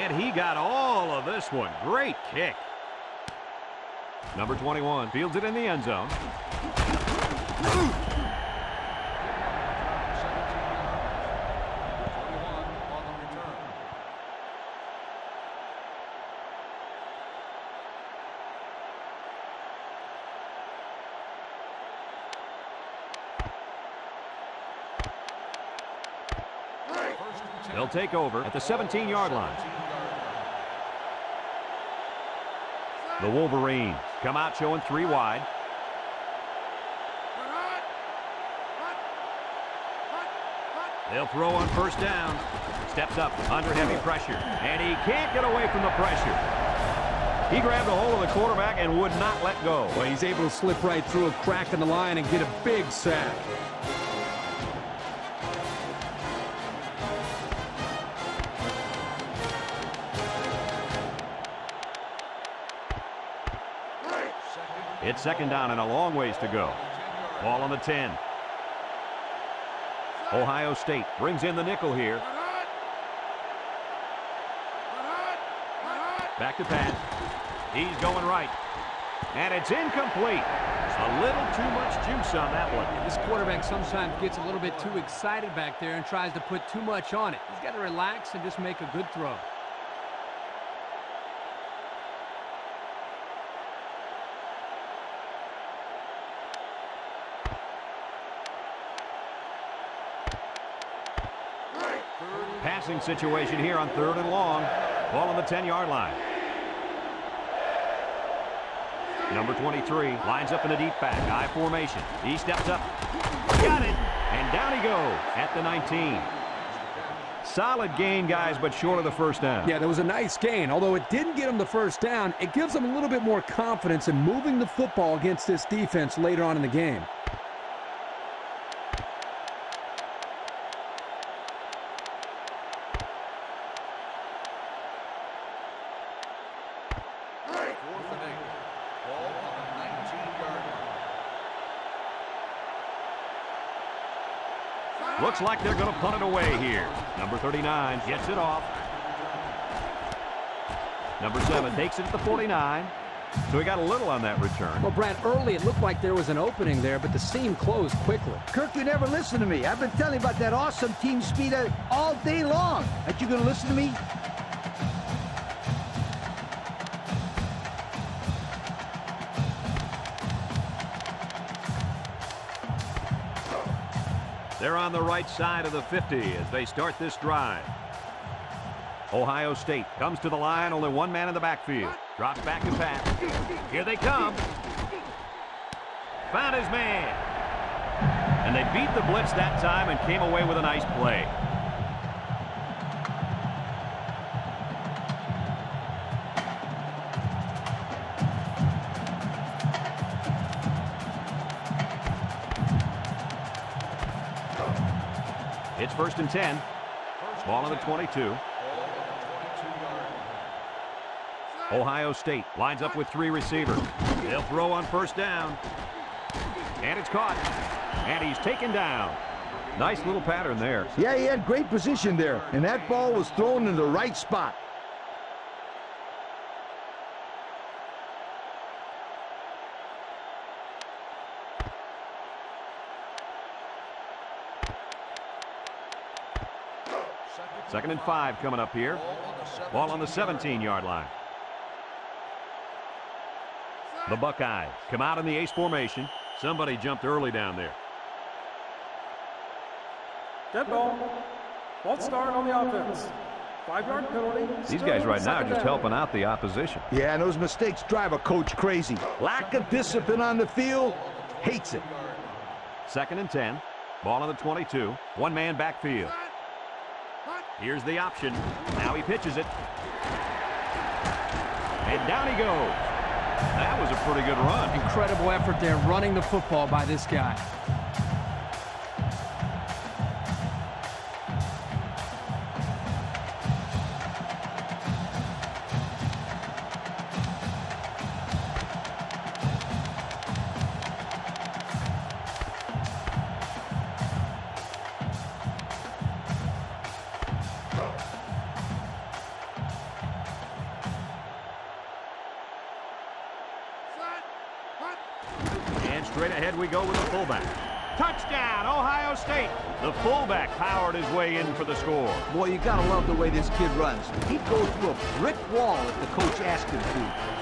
And he got all of this one. Great kick. Number 21 fields it in the end zone. They'll take over at the 17-yard line. The Wolverines come out showing three wide. They'll throw on first down. Steps up under heavy pressure. And he can't get away from the pressure. He grabbed a hold of the quarterback and would not let go. Well, he's able to slip right through a crack in the line and get a big sack. It's second down and a long ways to go. Ball on the 10. Ohio State brings in the nickel here. Back to pass. He's going right. And it's incomplete. A little too much juice on that one. This quarterback sometimes gets a little bit too excited back there and tries to put too much on it. He's got to relax and just make a good throw. Situation here on third and long. Ball on the 10-yard line. Number 23 lines up in a deep back. I formation. He steps up. Got it. And down he goes at the 19. Solid gain, guys, but short of the first down. Yeah, that was a nice gain. Although it didn't get him the first down, it gives him a little bit more confidence in moving the football against this defense later on in the game. Looks like they're going to punt it away here. Number 39 gets it off. Number 7 takes it at the 49. So he got a little on that return. Well, Brad, early it looked like there was an opening there, but the seam closed quickly. Kirk, you never listen to me. I've been telling you about that awesome team speed all day long. Aren't you going to listen to me? They're on the right side of the 50 as they start this drive. Ohio State comes to the line, only one man in the backfield. Drops back to pass. Here they come. Found his man. And they beat the blitz that time and came away with a nice play. It's first and 10. Ball on the 22. Ohio State lines up with three receivers. They'll throw on first down. And it's caught. And he's taken down. Nice little pattern there. Yeah, he had great position there. And that ball was thrown in the right spot. Second and five coming up here. Ball on the 17-yard line. The Buckeyes come out in the ace formation. Somebody jumped early down there. Dead ball. False start on the offense. Five-yard penalty. These guys right now are just helping out the opposition. Yeah, and those mistakes drive a coach crazy. Lack of discipline on the field, hates it. Second and 10. Ball on the 22. One man backfield. Here's the option. Now he pitches it. And down he goes. That was a pretty good run. Incredible effort there running the football by this guy. Ahead we go with the fullback. Touchdown, Ohio State. The fullback powered his way in for the score. Boy, you gotta love the way this kid runs. He'd go through a brick wall if the coach asked him to.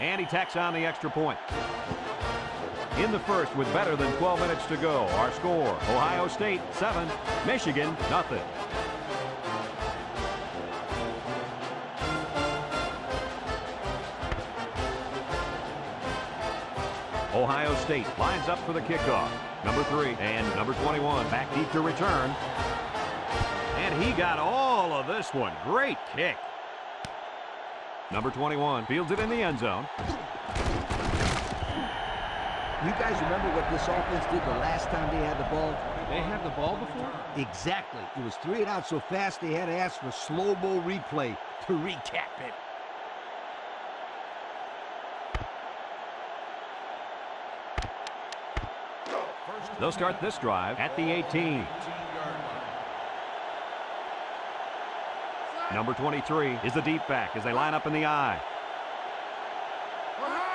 And he tacks on the extra point. In the first with better than 12 minutes to go, our score, Ohio State 7, Michigan nothing. Ohio State lines up for the kickoff. Number three and number 21 back deep to return. And he got all of this one. Great kick. Number 21 fields it in the end zone. You guys remember what this offense did the last time they had the ball? They had the ball before? Exactly. It was three and out so fast they had to ask for slow-mo replay to recap it. They'll start this drive at the 18. Number 23 is the deep back as they line up in the I.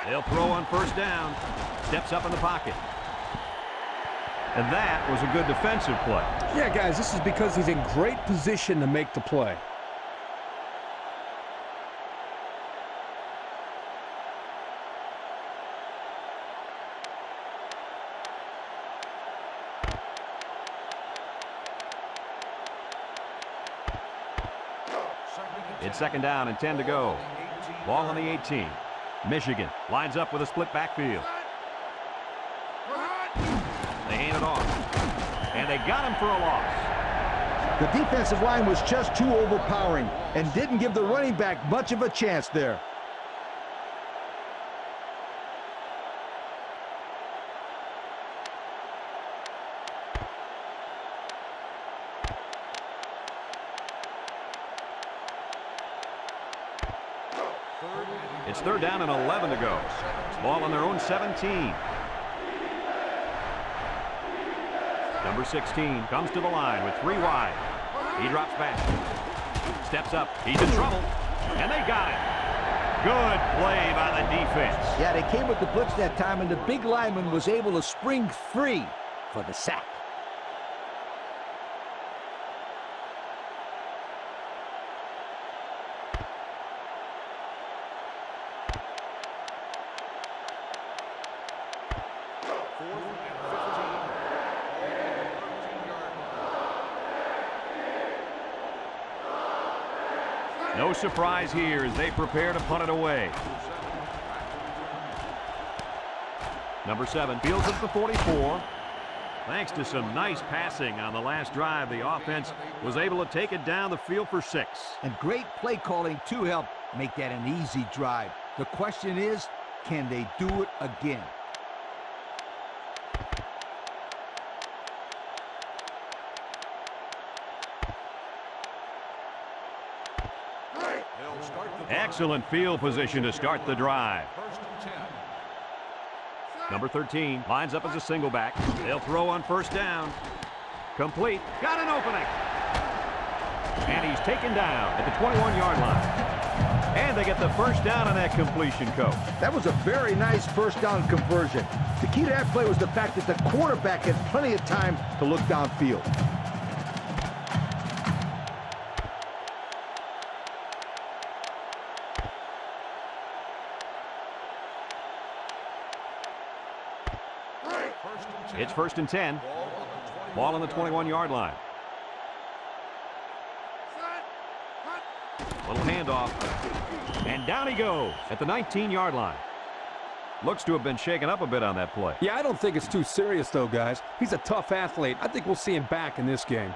They'll throw on first down. Steps up in the pocket. And that was a good defensive play. Yeah, guys, this is because he's in great position to make the play. It's second down and 10 to go. Ball on the 18. Michigan lines up with a split backfield. They hand it off. And they got him for a loss. The defensive line was just too overpowering and didn't give the running back much of a chance there. Third down and 11 to go. Ball on their own 17. Number 16 comes to the line with three wide. He drops back. Steps up. He's in trouble. And they got it. Good play by the defense. Yeah, they came with the blitz that time, and the big lineman was able to spring free for the sack. No surprise here as they prepare to punt it away. Number seven fields at the 44. Thanks to some nice passing on the last drive, the offense was able to take it down the field for six. And great play calling to help make that an easy drive. The question is, can they do it again? Excellent field position to start the drive. Number 13 lines up as a single back. They'll throw on first down. Complete. Got an opening. And he's taken down at the 21-yard line. And they get the first down on that completion, coach. That was a very nice first down conversion. The key to that play was the fact that the quarterback had plenty of time to look downfield. It's first and 10. Ball on the 21-yard line. Little handoff. And down he goes at the 19-yard line. Looks to have been shaken up a bit on that play. Yeah, I don't think it's too serious, though, guys. He's a tough athlete. I think we'll see him back in this game.